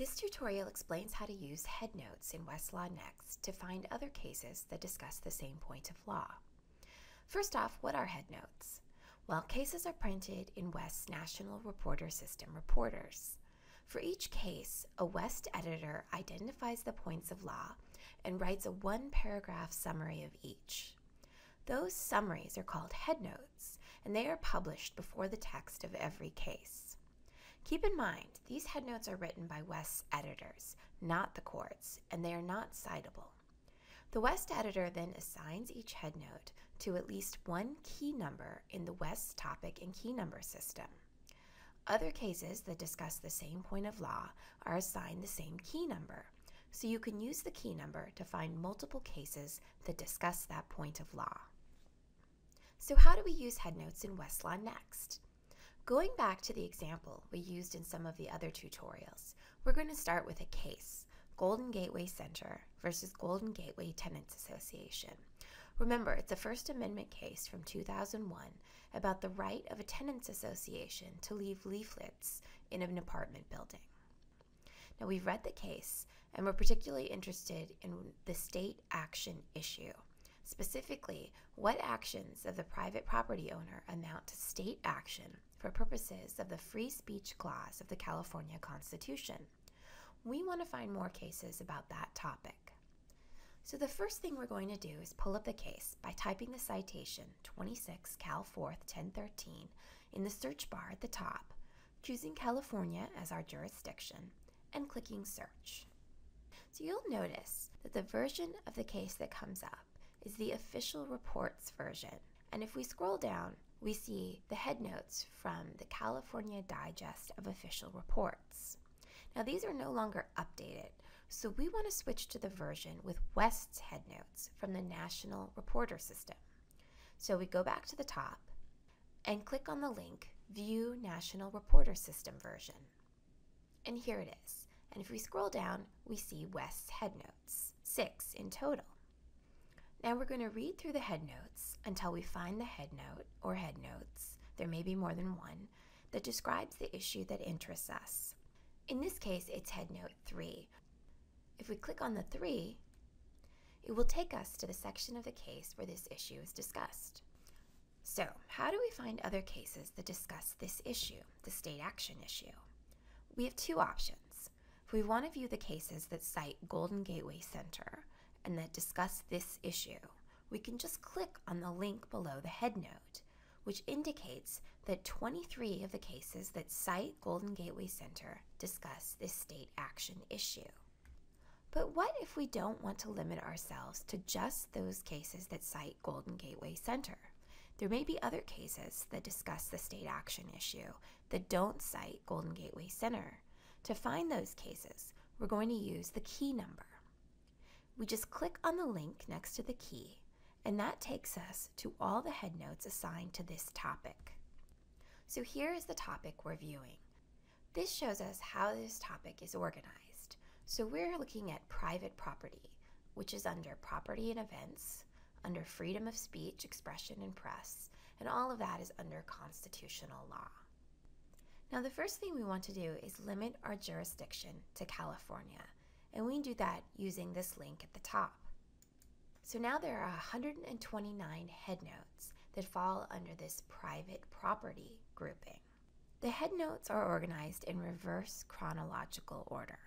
This tutorial explains how to use headnotes in Westlaw Next to find other cases that discuss the same point of law. First off, what are headnotes? Well, cases are printed in West's National Reporter System reporters. For each case, a West editor identifies the points of law and writes a one paragraph summary of each. Those summaries are called headnotes, and they are published before the text of every case. Keep in mind, these headnotes are written by West's editors, not the courts, and they are not citable. The West editor then assigns each headnote to at least one key number in the West topic and key number system. Other cases that discuss the same point of law are assigned the same key number, so you can use the key number to find multiple cases that discuss that point of law. So how do we use headnotes in Westlaw next? Going back to the example we used in some of the other tutorials, we're going to start with a case, Golden Gateway Center versus Golden Gateway Tenants Association. Remember, it's a First Amendment case from 2001 about the right of a tenants association to leave leaflets in an apartment building. Now, we've read the case and we're particularly interested in the state action issue. Specifically, what actions of the private property owner amount to state action for purposes of the free speech clause of the California Constitution. We want to find more cases about that topic. So the first thing we're going to do is pull up the case by typing the citation 26 Cal 4th 1013 in the search bar at the top, choosing California as our jurisdiction, and clicking search. So you'll notice that the version of the case that comes up is the official reports version. And if we scroll down, we see the headnotes from the California Digest of Official Reports. Now, these are no longer updated, so we want to switch to the version with West's headnotes from the National Reporter System. So we go back to the top and click on the link View National Reporter System version. And here it is. And if we scroll down, we see West's headnotes, six in total. Now we're going to read through the headnotes until we find the headnote or headnotes, there may be more than one, that describes the issue that interests us. In this case, it's headnote 3. If we click on the 3, it will take us to the section of the case where this issue is discussed. So, how do we find other cases that discuss this issue, the state action issue? We have two options. If we want to view the cases that cite Golden Gateway Center, and that discuss this issue, we can just click on the link below the headnote, which indicates that 23 of the cases that cite Golden Gateway Center discuss this state action issue. But what if we don't want to limit ourselves to just those cases that cite Golden Gateway Center? There may be other cases that discuss the state action issue that don't cite Golden Gateway Center. To find those cases, we're going to use the key number we just click on the link next to the key, and that takes us to all the headnotes assigned to this topic. So here is the topic we're viewing. This shows us how this topic is organized. So we're looking at private property, which is under property and events, under freedom of speech, expression, and press, and all of that is under constitutional law. Now, the first thing we want to do is limit our jurisdiction to California and we do that using this link at the top. So now there are 129 headnotes that fall under this private property grouping. The headnotes are organized in reverse chronological order.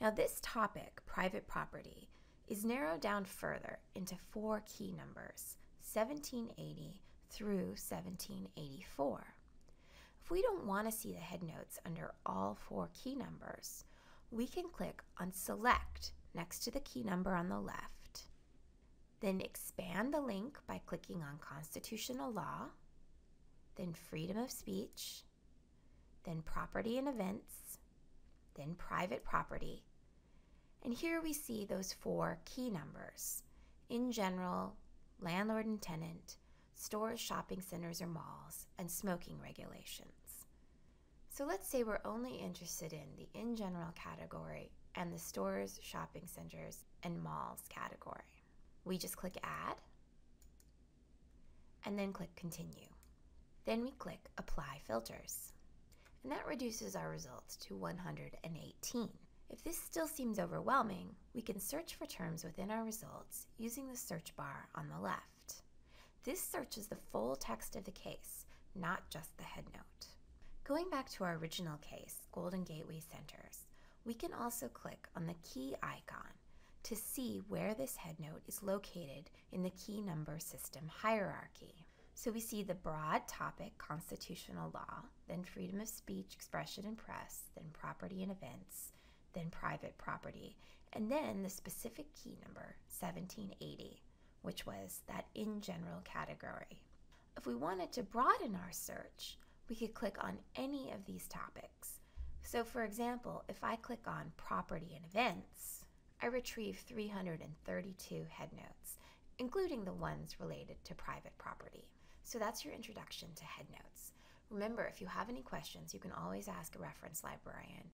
Now, this topic, private property, is narrowed down further into four key numbers 1780 through 1784. If we don't want to see the headnotes under all four key numbers, we can click on Select next to the key number on the left. Then expand the link by clicking on Constitutional Law, then Freedom of Speech, then Property and Events, then Private Property. And here we see those four key numbers. In general, landlord and tenant, stores, shopping centers, or malls, and smoking regulations. So let's say we're only interested in the in general category and the stores, shopping centers, and malls category. We just click add and then click continue. Then we click apply filters. and that reduces our results to 118. If this still seems overwhelming, we can search for terms within our results using the search bar on the left. This searches the full text of the case, not just the headnote. Going back to our original case, Golden Gateway Centers, we can also click on the key icon to see where this headnote is located in the key number system hierarchy. So we see the broad topic constitutional law, then freedom of speech, expression, and press, then property and events, then private property, and then the specific key number 1780, which was that in general category. If we wanted to broaden our search, we could click on any of these topics. So, for example, if I click on property and events, I retrieve 332 headnotes, including the ones related to private property. So that's your introduction to headnotes. Remember, if you have any questions, you can always ask a reference librarian